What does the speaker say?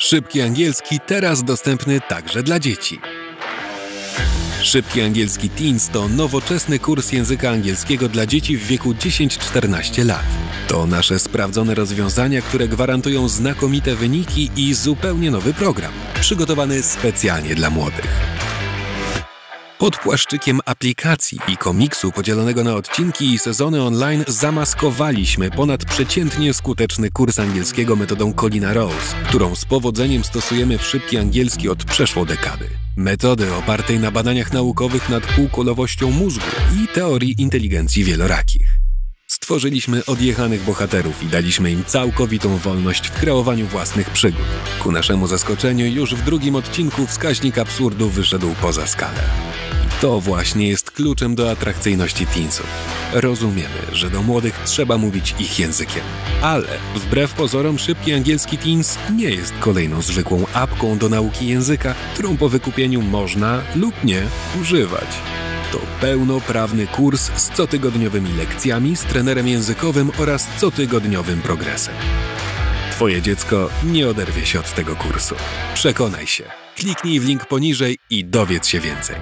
Szybki angielski teraz dostępny także dla dzieci. Szybki angielski Teens to nowoczesny kurs języka angielskiego dla dzieci w wieku 10-14 lat. To nasze sprawdzone rozwiązania, które gwarantują znakomite wyniki i zupełnie nowy program, przygotowany specjalnie dla młodych. Pod płaszczykiem aplikacji i komiksu podzielonego na odcinki i sezony online zamaskowaliśmy ponadprzeciętnie skuteczny kurs angielskiego metodą Colina Rose, którą z powodzeniem stosujemy w szybki angielski od przeszło dekady. Metody opartej na badaniach naukowych nad półkolowością mózgu i teorii inteligencji wielorakich. Stworzyliśmy odjechanych bohaterów i daliśmy im całkowitą wolność w kreowaniu własnych przygód. Ku naszemu zaskoczeniu już w drugim odcinku wskaźnik absurdu wyszedł poza skalę. I to właśnie jest kluczem do atrakcyjności teensów. Rozumiemy, że do młodych trzeba mówić ich językiem. Ale wbrew pozorom szybki angielski teens nie jest kolejną zwykłą apką do nauki języka, którą po wykupieniu można lub nie używać. To pełnoprawny kurs z cotygodniowymi lekcjami z trenerem językowym oraz cotygodniowym progresem. Twoje dziecko nie oderwie się od tego kursu. Przekonaj się. Kliknij w link poniżej i dowiedz się więcej.